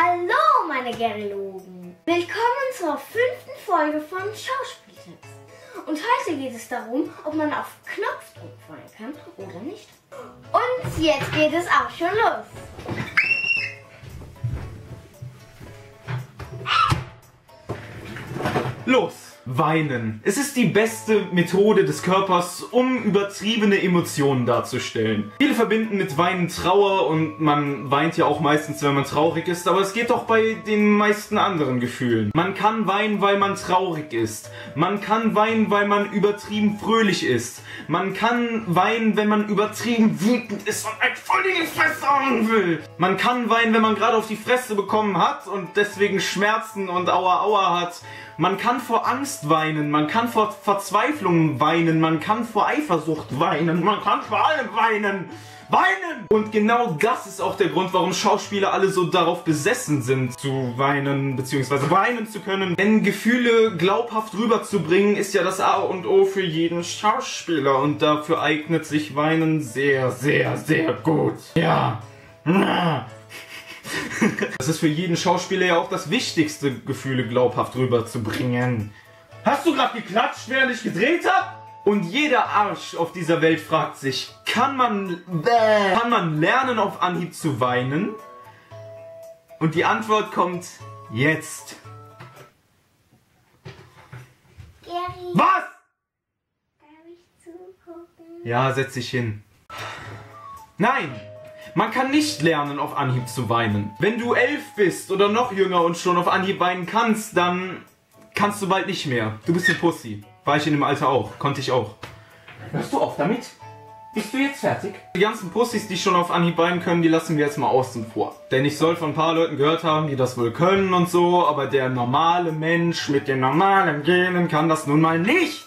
Hallo, meine Geologen! Willkommen zur fünften Folge von Schauspieltipps. Und heute geht es darum, ob man auf Knopfdruck fallen kann oder nicht. Und jetzt geht es auch schon los. Los! Weinen. Es ist die beste Methode des Körpers, um übertriebene Emotionen darzustellen. Viele verbinden mit Weinen Trauer und man weint ja auch meistens, wenn man traurig ist, aber es geht doch bei den meisten anderen Gefühlen. Man kann weinen, weil man traurig ist. Man kann weinen, weil man übertrieben fröhlich ist. Man kann weinen, wenn man übertrieben wütend ist und ein voll die Fresse hauen will. Man kann weinen, wenn man gerade auf die Fresse bekommen hat und deswegen Schmerzen und Aua Aua hat. Man kann vor Angst weinen, man kann vor Verzweiflung weinen, man kann vor Eifersucht weinen, man kann vor allem weinen. Weinen! Und genau das ist auch der Grund, warum Schauspieler alle so darauf besessen sind, zu weinen, beziehungsweise weinen zu können. Denn Gefühle glaubhaft rüberzubringen, ist ja das A und O für jeden Schauspieler. Und dafür eignet sich Weinen sehr, sehr, sehr gut. Ja. Das ist für jeden Schauspieler ja auch das Wichtigste, Gefühle glaubhaft rüberzubringen. Hast du gerade geklatscht, während ich gedreht habe? Und jeder Arsch auf dieser Welt fragt sich, kann man, kann man lernen auf Anhieb zu weinen? Und die Antwort kommt jetzt. Gary, Was? darf ich zugucken? Ja, setz dich hin. Nein! Man kann nicht lernen, auf Anhieb zu weinen. Wenn du elf bist oder noch jünger und schon auf Anhieb weinen kannst, dann kannst du bald nicht mehr. Du bist eine Pussy. War ich in dem Alter auch. Konnte ich auch. Hörst du auf damit? Bist du jetzt fertig? Die ganzen Pussys, die schon auf Anhieb weinen können, die lassen wir jetzt mal außen vor. Denn ich soll von ein paar Leuten gehört haben, die das wohl können und so, aber der normale Mensch mit den normalen Genen kann das nun mal nicht.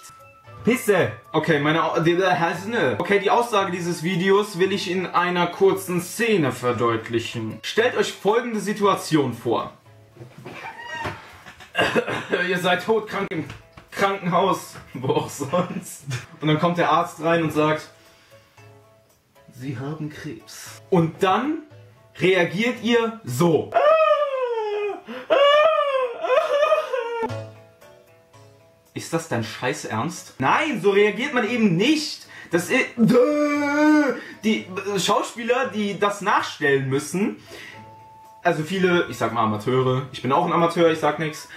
Pisse! Okay, meine die, die, Okay, die Aussage dieses Videos will ich in einer kurzen Szene verdeutlichen. Stellt euch folgende Situation vor. Ihr seid todkrank im Krankenhaus, wo auch sonst. Und dann kommt der Arzt rein und sagt, Sie haben Krebs. Und dann reagiert ihr so. Ist das dein Scheiß Ernst? Nein, so reagiert man eben nicht. Das ist, die Schauspieler, die das nachstellen müssen, also viele, ich sag mal Amateure, ich bin auch ein Amateur, ich sag nichts,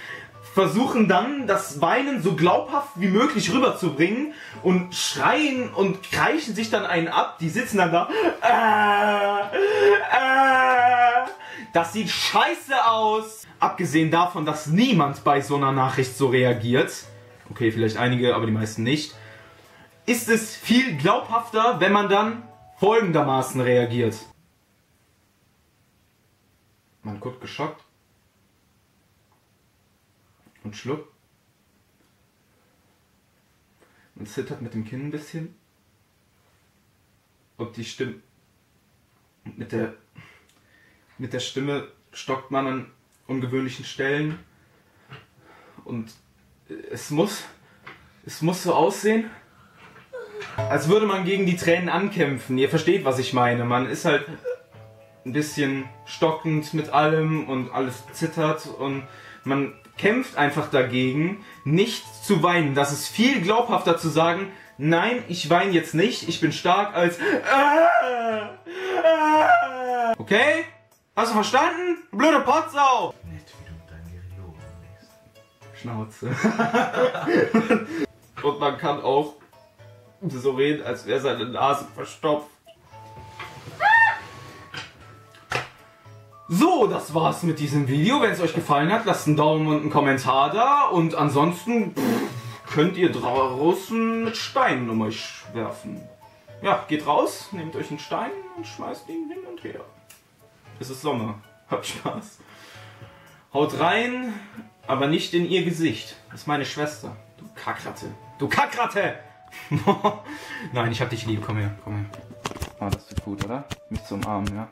versuchen dann das Weinen so glaubhaft wie möglich rüberzubringen und schreien und kreischen sich dann einen ab. Die sitzen dann da. Äh, äh, das sieht scheiße aus. Abgesehen davon, dass niemand bei so einer Nachricht so reagiert okay, vielleicht einige, aber die meisten nicht, ist es viel glaubhafter, wenn man dann folgendermaßen reagiert. Man guckt geschockt und schluckt. Man zittert mit dem Kinn ein bisschen. Und die Stimme. Mit der, mit der Stimme stockt man an ungewöhnlichen Stellen. Und es muss, es muss so aussehen, als würde man gegen die Tränen ankämpfen. Ihr versteht, was ich meine. Man ist halt ein bisschen stockend mit allem und alles zittert und man kämpft einfach dagegen, nicht zu weinen. Das ist viel glaubhafter zu sagen, nein, ich weine jetzt nicht, ich bin stark als Okay? Hast du verstanden? Blöde Potsau! Schnauze. Und man kann auch so reden, als wäre seine Nase verstopft. So, das war's mit diesem Video. Wenn es euch gefallen hat, lasst einen Daumen und einen Kommentar da. Und ansonsten pff, könnt ihr draußen mit Steinen um euch werfen. Ja, geht raus, nehmt euch einen Stein und schmeißt ihn hin und her. Es ist Sommer. Habt Spaß. Haut rein, aber nicht in ihr Gesicht. Das ist meine Schwester. Du Kackratte. Du Kackratte! Nein, ich hab dich lieb. Komm her, komm her. Oh, das tut gut, oder? Mich zum Armen, ja?